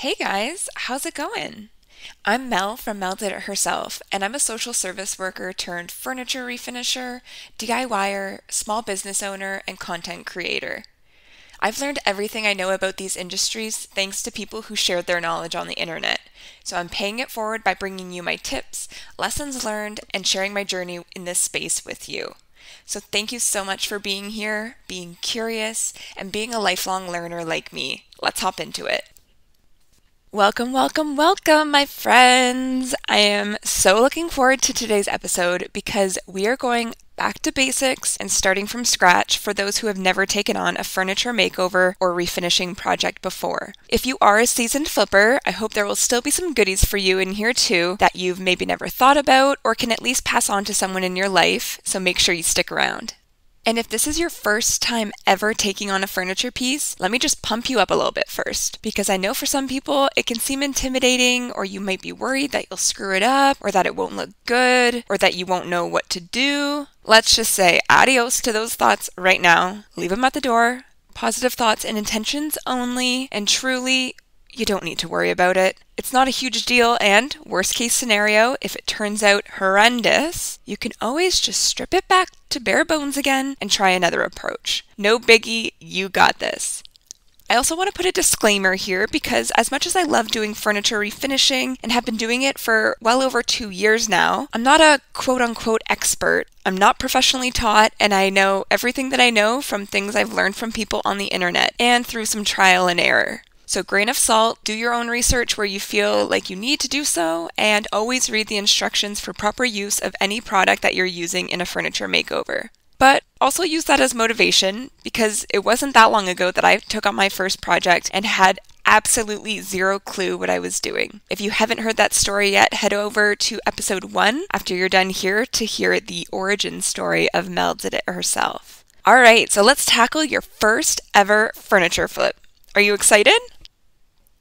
Hey guys, how's it going? I'm Mel from Mel Did It Herself, and I'm a social service worker turned furniture refinisher, DIYer, small business owner, and content creator. I've learned everything I know about these industries thanks to people who shared their knowledge on the internet. So I'm paying it forward by bringing you my tips, lessons learned, and sharing my journey in this space with you. So thank you so much for being here, being curious, and being a lifelong learner like me. Let's hop into it. Welcome, welcome, welcome, my friends. I am so looking forward to today's episode because we are going back to basics and starting from scratch for those who have never taken on a furniture makeover or refinishing project before. If you are a seasoned flipper, I hope there will still be some goodies for you in here too that you've maybe never thought about or can at least pass on to someone in your life, so make sure you stick around. And if this is your first time ever taking on a furniture piece, let me just pump you up a little bit first. Because I know for some people it can seem intimidating, or you might be worried that you'll screw it up, or that it won't look good, or that you won't know what to do. Let's just say adios to those thoughts right now. Leave them at the door. Positive thoughts and intentions only, and truly, you don't need to worry about it. It's not a huge deal, and worst case scenario, if it turns out horrendous, you can always just strip it back to bare bones again and try another approach. No biggie, you got this. I also want to put a disclaimer here because, as much as I love doing furniture refinishing and have been doing it for well over two years now, I'm not a quote unquote expert. I'm not professionally taught, and I know everything that I know from things I've learned from people on the internet and through some trial and error. So, grain of salt, do your own research where you feel like you need to do so, and always read the instructions for proper use of any product that you're using in a furniture makeover. But also use that as motivation because it wasn't that long ago that I took on my first project and had absolutely zero clue what I was doing. If you haven't heard that story yet, head over to episode one after you're done here to hear the origin story of Mel Did It herself. All right, so let's tackle your first ever furniture flip. Are you excited?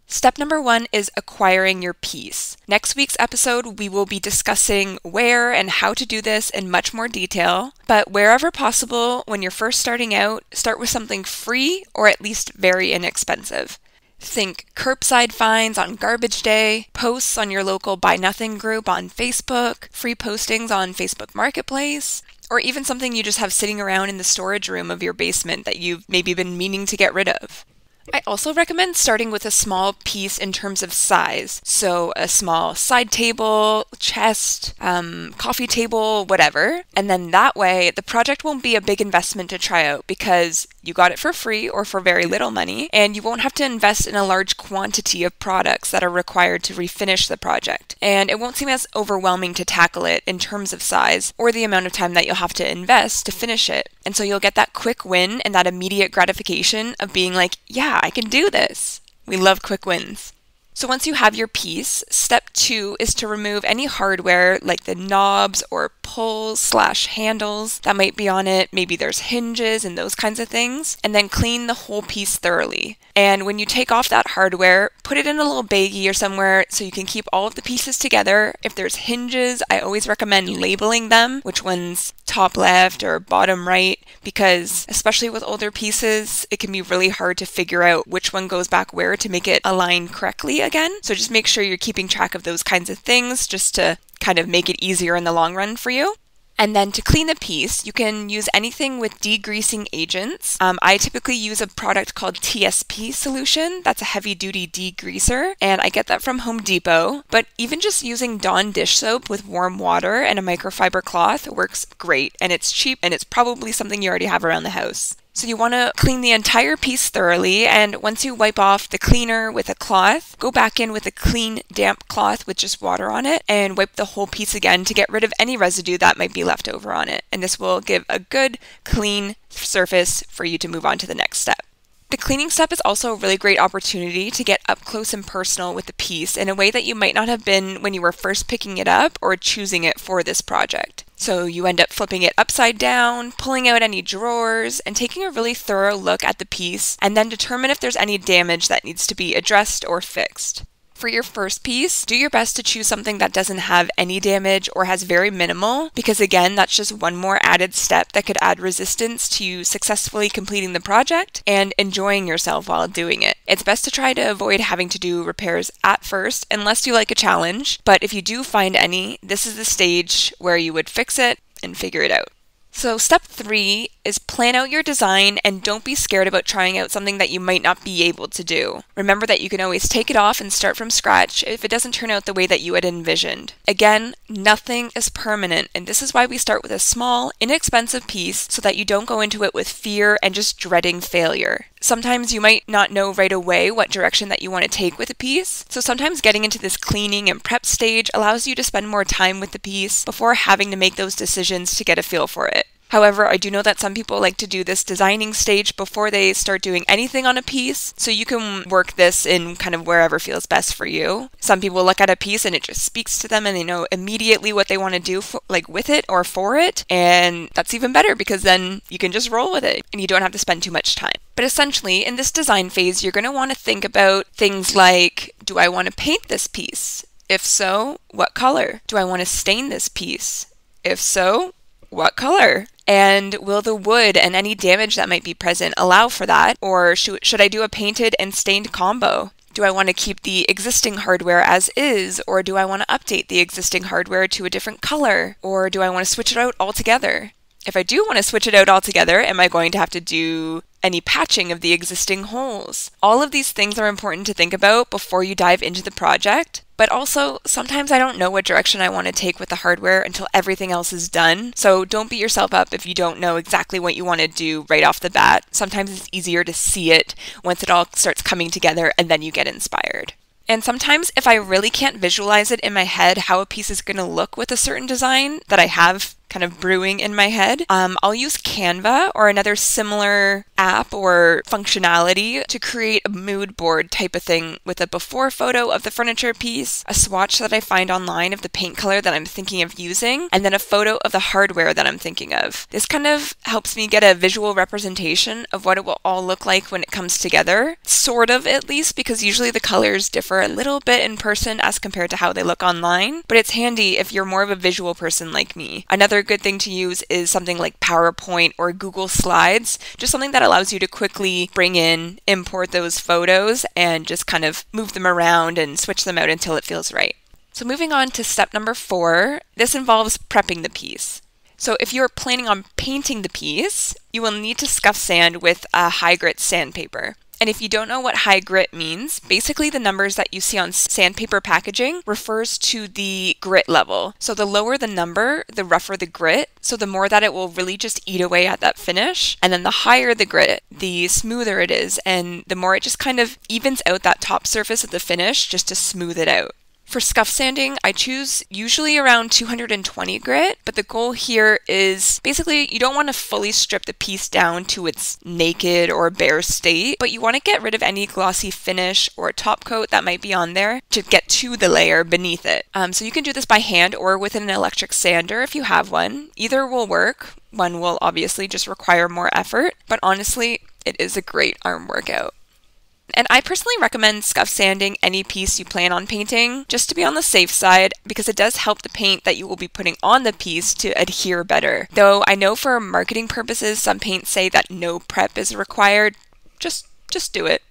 Step number one is acquiring your piece. Next week's episode, we will be discussing where and how to do this in much more detail. But wherever possible, when you're first starting out, start with something free or at least very inexpensive. Think curbside finds on garbage day, posts on your local Buy Nothing group on Facebook, free postings on Facebook Marketplace, or even something you just have sitting around in the storage room of your basement that you've maybe been meaning to get rid of. I also recommend starting with a small piece in terms of size. So, a small side table, chest, um, coffee table, whatever. And then that way, the project won't be a big investment to try out because you got it for free or for very little money, and you won't have to invest in a large quantity of products that are required to refinish the project. And it won't seem as overwhelming to tackle it in terms of size or the amount of time that you'll have to invest to finish it. And so you'll get that quick win and that immediate gratification of being like, yeah, I can do this. We love quick wins. So once you have your piece, step two is to remove any hardware like the knobs or pulls slash handles that might be on it. Maybe there's hinges and those kinds of things. And then clean the whole piece thoroughly. And when you take off that hardware, put it in a little baggie or somewhere so you can keep all of the pieces together. If there's hinges, I always recommend labeling them, which one's top left or bottom right, because especially with older pieces, it can be really hard to figure out which one goes back where to make it align correctly again. So just make sure you're keeping track of those kinds of things just to kind of make it easier in the long run for you. And then to clean the piece, you can use anything with degreasing agents. Um, I typically use a product called TSP Solution. That's a heavy duty degreaser, and I get that from Home Depot. But even just using Dawn dish soap with warm water and a microfiber cloth works great, and it's cheap, and it's probably something you already have around the house. So you want to clean the entire piece thoroughly and once you wipe off the cleaner with a cloth, go back in with a clean damp cloth with just water on it and wipe the whole piece again to get rid of any residue that might be left over on it. And this will give a good clean surface for you to move on to the next step. The cleaning step is also a really great opportunity to get up close and personal with the piece in a way that you might not have been when you were first picking it up or choosing it for this project. So you end up flipping it upside down, pulling out any drawers, and taking a really thorough look at the piece, and then determine if there's any damage that needs to be addressed or fixed. For your first piece, do your best to choose something that doesn't have any damage or has very minimal, because again, that's just one more added step that could add resistance to you successfully completing the project and enjoying yourself while doing it. It's best to try to avoid having to do repairs at first, unless you like a challenge, but if you do find any, this is the stage where you would fix it and figure it out. So, step three is plan out your design and don't be scared about trying out something that you might not be able to do. Remember that you can always take it off and start from scratch if it doesn't turn out the way that you had envisioned. Again, nothing is permanent, and this is why we start with a small, inexpensive piece so that you don't go into it with fear and just dreading failure. Sometimes you might not know right away what direction that you want to take with a piece, so sometimes getting into this cleaning and prep stage allows you to spend more time with the piece before having to make those decisions to get a feel for it. However, I do know that some people like to do this designing stage before they start doing anything on a piece, so you can work this in kind of wherever feels best for you. Some people look at a piece and it just speaks to them and they know immediately what they want to do for, like with it or for it, and that's even better because then you can just roll with it and you don't have to spend too much time. But essentially, in this design phase, you're going to want to think about things like do I want to paint this piece? If so, what color? Do I want to stain this piece? If so, what color? And will the wood and any damage that might be present allow for that? Or should, should I do a painted and stained combo? Do I want to keep the existing hardware as is, or do I want to update the existing hardware to a different color? Or do I want to switch it out altogether? If I do want to switch it out altogether, am I going to have to do any patching of the existing holes? All of these things are important to think about before you dive into the project. But also, sometimes I don't know what direction I want to take with the hardware until everything else is done. So don't beat yourself up if you don't know exactly what you want to do right off the bat. Sometimes it's easier to see it once it all starts coming together and then you get inspired. And sometimes, if I really can't visualize it in my head how a piece is going to look with a certain design that I have kind of brewing in my head, um, I'll use Canva or another similar app or functionality to create a mood board type of thing with a before photo of the furniture piece, a swatch that I find online of the paint color that I'm thinking of using, and then a photo of the hardware that I'm thinking of. This kind of helps me get a visual representation of what it will all look like when it comes together, sort of at least, because usually the colors differ a little bit in person as compared to how they look online, but it's handy if you're more of a visual person like me. Another good thing to use is something like PowerPoint or Google Slides, just something that allows you to quickly bring in, import those photos, and just kind of move them around and switch them out until it feels right. So, moving on to step number four, this involves prepping the piece. So, if you're planning on painting the piece, you will need to scuff sand with a high grit sandpaper. And if you don't know what high grit means, basically the numbers that you see on sandpaper packaging refers to the grit level. So the lower the number, the rougher the grit. So the more that it will really just eat away at that finish. And then the higher the grit, the smoother it is. And the more it just kind of evens out that top surface of the finish just to smooth it out. For scuff sanding, I choose usually around 220 grit, but the goal here is basically you don't want to fully strip the piece down to its naked or bare state, but you want to get rid of any glossy finish or top coat that might be on there to get to the layer beneath it. Um, so you can do this by hand or with an electric sander if you have one. Either will work. One will obviously just require more effort, but honestly, it is a great arm workout. And I personally recommend scuff sanding any piece you plan on painting just to be on the safe side because it does help the paint that you will be putting on the piece to adhere better. Though I know for marketing purposes some paints say that no prep is required, just just do it.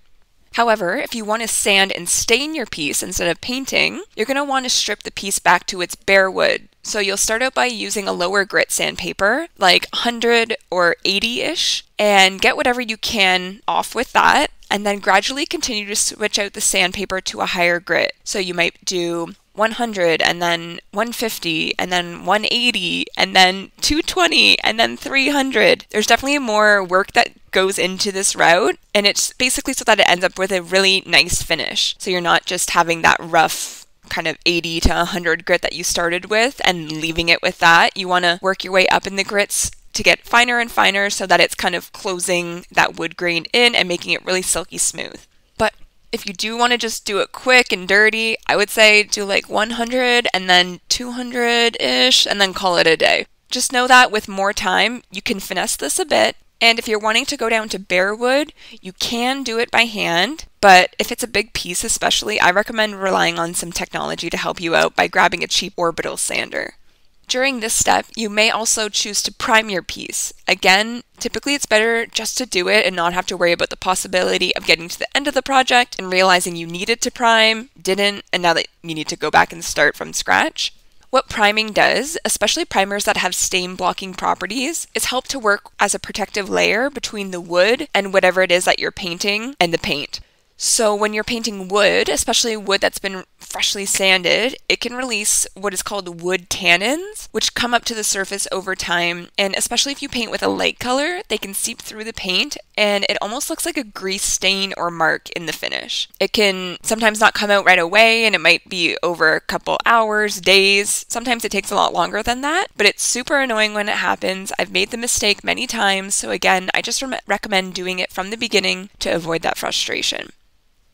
However, if you want to sand and stain your piece instead of painting, you're going to want to strip the piece back to its bare wood. So you'll start out by using a lower grit sandpaper, like 100 or 80 ish, and get whatever you can off with that, and then gradually continue to switch out the sandpaper to a higher grit. So you might do 100 and then 150 and then 180 and then 220 and then 300. There's definitely more work that goes into this route and it's basically so that it ends up with a really nice finish. So you're not just having that rough kind of 80 to 100 grit that you started with and leaving it with that. You want to work your way up in the grits to get finer and finer so that it's kind of closing that wood grain in and making it really silky smooth. But if you do want to just do it quick and dirty, I would say do like 100 and then 200 ish and then call it a day. Just know that with more time, you can finesse this a bit And if you're wanting to go down to bare wood, you can do it by hand, but if it's a big piece especially, I recommend relying on some technology to help you out by grabbing a cheap orbital sander. During this step, you may also choose to prime your piece. Again, typically it's better just to do it and not have to worry about the possibility of getting to the end of the project and realizing you needed to prime, didn't, and now that you need to go back and start from scratch. What priming does, especially primers that have stain blocking properties, is help to work as a protective layer between the wood and whatever it is that you're painting and the paint. So, when you're painting wood, especially wood that's been freshly sanded, it can release what is called wood tannins, which come up to the surface over time. And especially if you paint with a light color, they can seep through the paint and it almost looks like a grease stain or mark in the finish. It can sometimes not come out right away and it might be over a couple hours, days. Sometimes it takes a lot longer than that, but it's super annoying when it happens. I've made the mistake many times. So, again, I just re- recommend doing it from the beginning to avoid that frustration.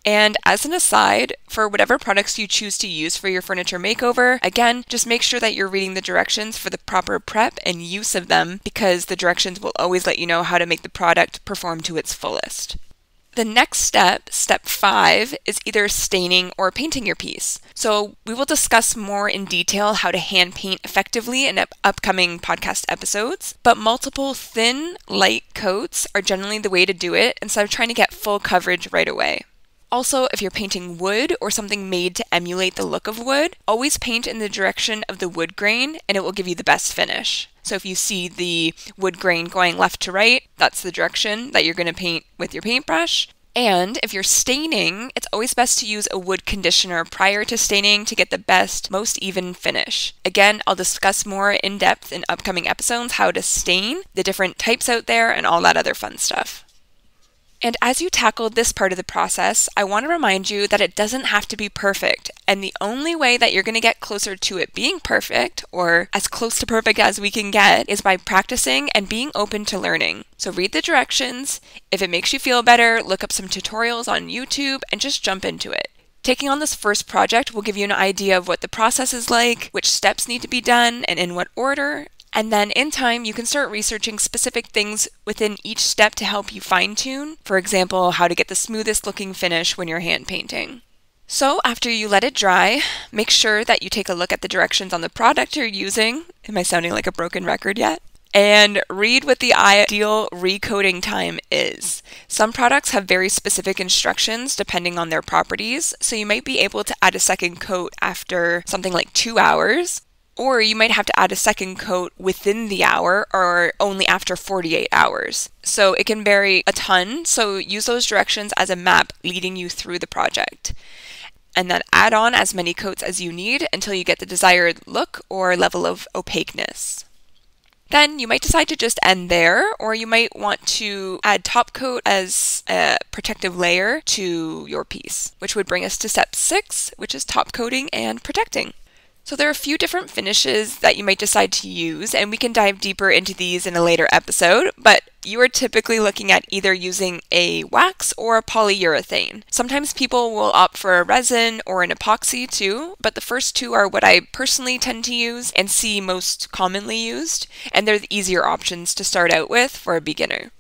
And as an aside, for whatever products you choose to use for your furniture makeover, again, just make sure that you're reading the directions for the proper prep and use of them because the directions will always let you know how to make the product perform to its fullest. The next step, step five, is either staining or painting your piece. So, we will discuss more in detail how to hand paint effectively in up- upcoming podcast episodes, but multiple thin, light coats are generally the way to do it instead of trying to get full coverage right away. Also, if you're painting wood or something made to emulate the look of wood, always paint in the direction of the wood grain and it will give you the best finish. So if you see the wood grain going left to right, that's the direction that you're going to paint with your paintbrush. And if you're staining, it's always best to use a wood conditioner prior to staining to get the best, most even finish. Again, I'll discuss more in depth in upcoming episodes how to stain, the different types out there, and all that other fun stuff. And as you tackle this part of the process, I want to remind you that it doesn't have to be perfect. And the only way that you're going to get closer to it being perfect, or as close to perfect as we can get, is by practicing and being open to learning. So read the directions. If it makes you feel better, look up some tutorials on YouTube and just jump into it. Taking on this first project will give you an idea of what the process is like, which steps need to be done, and in what order, and then in time, you can start researching specific things within each step to help you fine tune. For example, how to get the smoothest looking finish when you're hand painting. So, after you let it dry, make sure that you take a look at the directions on the product you're using. Am I sounding like a broken record yet? And read what the ideal recoating time is. Some products have very specific instructions depending on their properties, so you might be able to add a second coat after something like two hours, or you might have to add a second coat within the hour or only after 48 hours. So it can vary a ton. So use those directions as a map leading you through the project. And then add on as many coats as you need until you get the desired look or level of opaqueness. Then you might decide to just end there, or you might want to add top coat as a protective layer to your piece, which would bring us to step six, which is top coating and protecting. So there are a few different finishes that you might decide to use, and we can dive deeper into these in a later episode, but you are typically looking at either using a wax or a polyurethane. Sometimes people will opt for a resin or an epoxy too, but the first two are what I personally tend to use and see most commonly used, and they're the easier options to start out with for a beginner.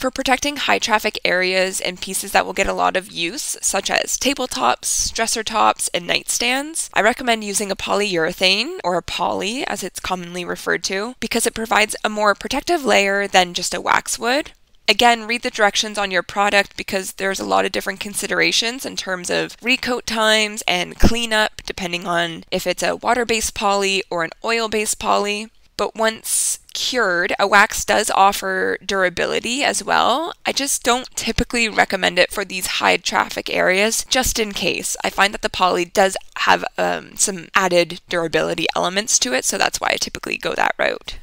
For protecting high traffic areas and pieces that will get a lot of use, such as tabletops, dresser tops, and nightstands, I recommend using a polyurethane, or a poly as it's commonly referred to, because it provides a more protective layer than just a waxwood. Again, read the directions on your product because there's a lot of different considerations in terms of recoat times and cleanup, depending on if it's a water based poly or an oil based poly. But once cured, a wax does offer durability as well. I just don't typically recommend it for these high traffic areas, just in case. I find that the poly does have um, some added durability elements to it, so that's why I typically go that route.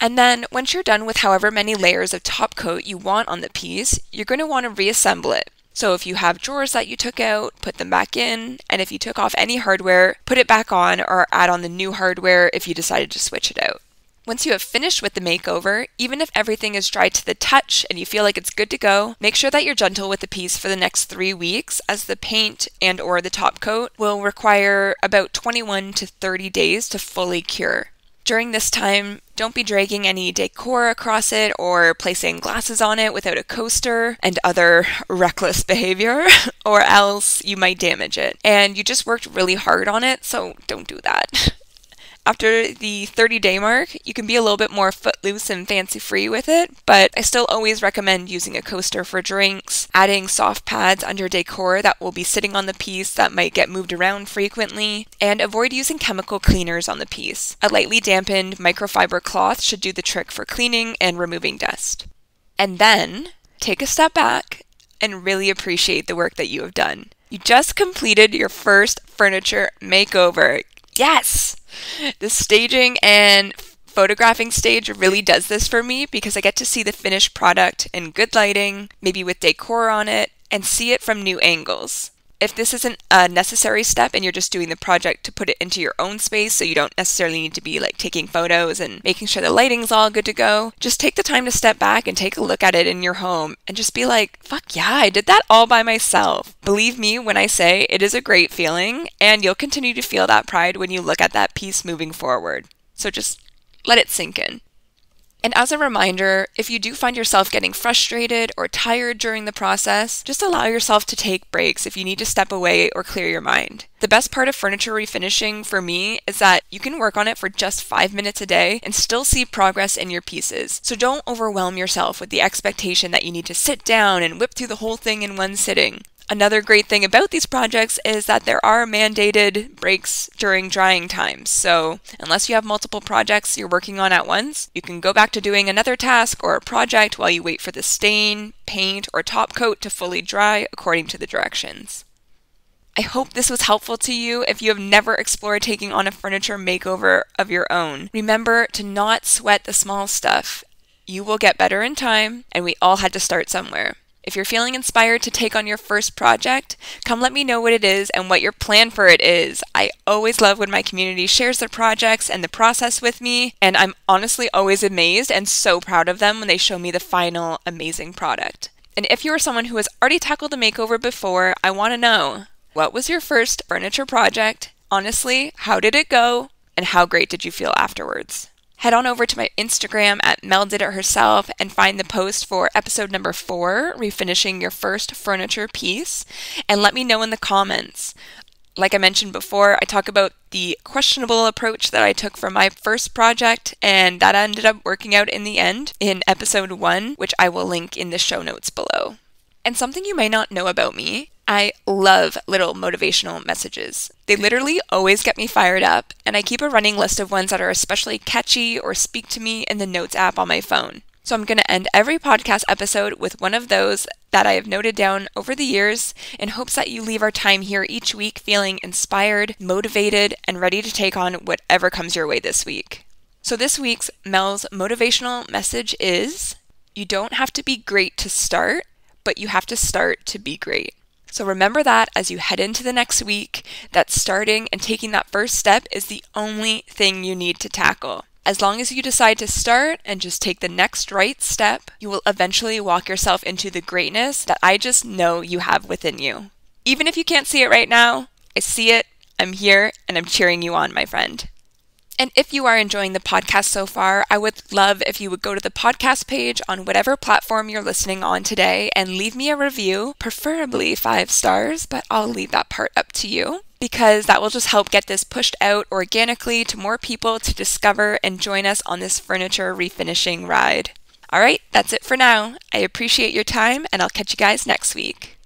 And then once you're done with however many layers of top coat you want on the piece, you're going to want to reassemble it. So if you have drawers that you took out, put them back in, and if you took off any hardware, put it back on or add on the new hardware if you decided to switch it out. Once you have finished with the makeover, even if everything is dry to the touch and you feel like it's good to go, make sure that you're gentle with the piece for the next 3 weeks as the paint and or the top coat will require about 21 to 30 days to fully cure. During this time, don't be dragging any decor across it or placing glasses on it without a coaster and other reckless behavior, or else you might damage it. And you just worked really hard on it, so don't do that. After the 30 day mark, you can be a little bit more footloose and fancy free with it, but I still always recommend using a coaster for drinks, adding soft pads under decor that will be sitting on the piece that might get moved around frequently, and avoid using chemical cleaners on the piece. A lightly dampened microfiber cloth should do the trick for cleaning and removing dust. And then take a step back and really appreciate the work that you have done. You just completed your first furniture makeover. Yes! The staging and photographing stage really does this for me because I get to see the finished product in good lighting, maybe with decor on it, and see it from new angles. If this isn't a necessary step and you're just doing the project to put it into your own space, so you don't necessarily need to be like taking photos and making sure the lighting's all good to go, just take the time to step back and take a look at it in your home and just be like, fuck yeah, I did that all by myself. Believe me when I say it is a great feeling, and you'll continue to feel that pride when you look at that piece moving forward. So just let it sink in. And as a reminder, if you do find yourself getting frustrated or tired during the process, just allow yourself to take breaks if you need to step away or clear your mind. The best part of furniture refinishing for me is that you can work on it for just five minutes a day and still see progress in your pieces. So don't overwhelm yourself with the expectation that you need to sit down and whip through the whole thing in one sitting. Another great thing about these projects is that there are mandated breaks during drying times. So, unless you have multiple projects you're working on at once, you can go back to doing another task or a project while you wait for the stain, paint, or top coat to fully dry according to the directions. I hope this was helpful to you if you have never explored taking on a furniture makeover of your own. Remember to not sweat the small stuff. You will get better in time, and we all had to start somewhere. If you're feeling inspired to take on your first project, come let me know what it is and what your plan for it is. I always love when my community shares their projects and the process with me, and I'm honestly always amazed and so proud of them when they show me the final amazing product. And if you are someone who has already tackled a makeover before, I want to know what was your first furniture project? Honestly, how did it go? And how great did you feel afterwards? Head on over to my Instagram at Mel Did It Herself and find the post for episode number four, refinishing your first furniture piece, and let me know in the comments. Like I mentioned before, I talk about the questionable approach that I took for my first project, and that ended up working out in the end in episode one, which I will link in the show notes below. And something you may not know about me I love little motivational messages. They literally always get me fired up, and I keep a running list of ones that are especially catchy or speak to me in the Notes app on my phone. So I'm going to end every podcast episode with one of those that I have noted down over the years in hopes that you leave our time here each week feeling inspired, motivated, and ready to take on whatever comes your way this week. So this week's Mel's motivational message is you don't have to be great to start, but you have to start to be great. So remember that as you head into the next week, that starting and taking that first step is the only thing you need to tackle. As long as you decide to start and just take the next right step, you will eventually walk yourself into the greatness that I just know you have within you. Even if you can't see it right now, I see it, I'm here, and I'm cheering you on, my friend. And if you are enjoying the podcast so far, I would love if you would go to the podcast page on whatever platform you're listening on today and leave me a review, preferably five stars, but I'll leave that part up to you because that will just help get this pushed out organically to more people to discover and join us on this furniture refinishing ride. All right, that's it for now. I appreciate your time and I'll catch you guys next week.